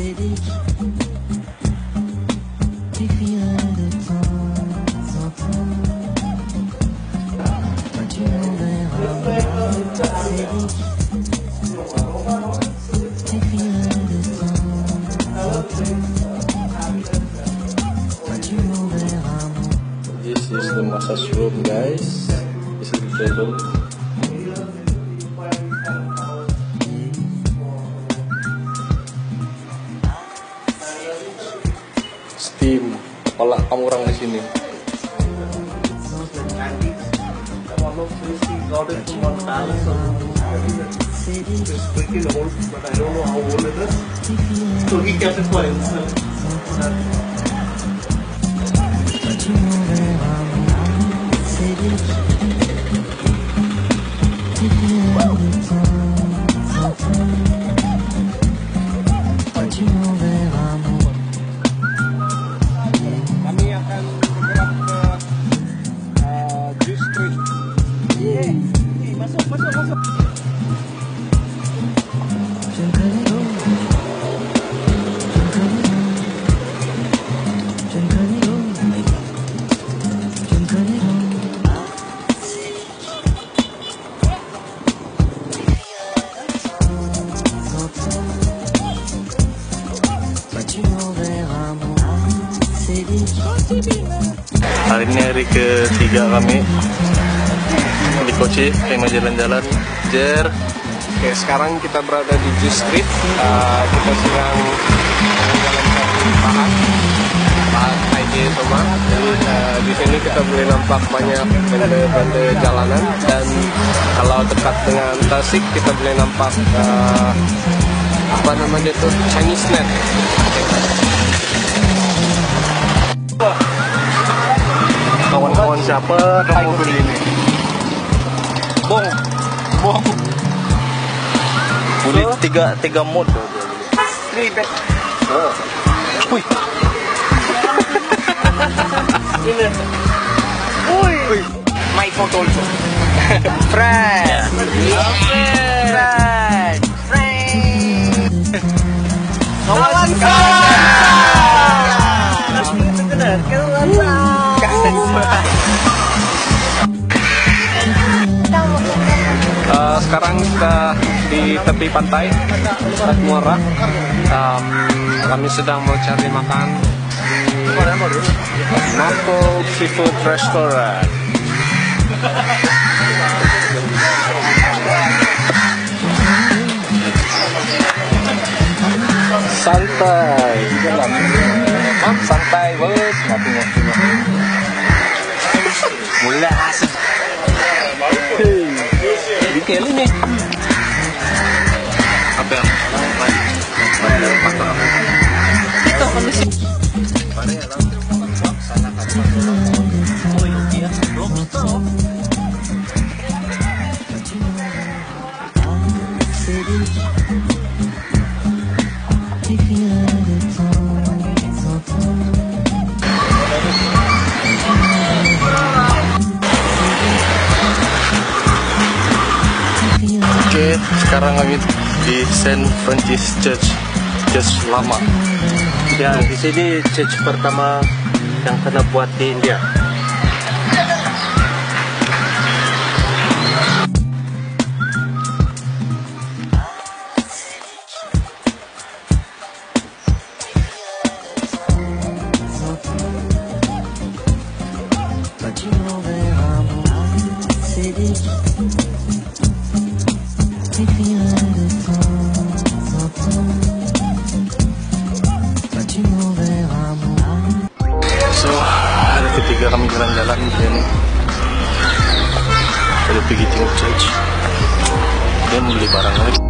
This is the massage room, guys. This is the table. Kamu orang di sini. quand Hari ini hari ketiga kami Koci, tema jalan-jalan. Jer, Oke, sekarang kita berada di Juice Street. Uh, kita sedang jalan-jalan ID semua. Jadi uh, di sini kita boleh nampak banyak benda-benda jalanan dan kalau dekat dengan Tasik kita boleh nampak uh, apa namanya tuh Chinese net. kawan-kawan siapa kamu beli ini? Bong, bong. Beli tiga tiga mod. Wih, Uy. My photo also. Friend. Friend. Friend. Kawan sekarang kita di tepi pantai Rat Muara. Um, kami sedang mau cari makan di Marco Seafood Restaurant. Santai, Hah? santai banget. Mulai Kelly nih. Sekarang kami di Saint Francis Church, Church lama. Ya, di sini church pertama yang kena buat di India. Quand tu ketiga kami jalan-jalan di sini. Ada pergi tengok church. Dia mau beli barang lagi.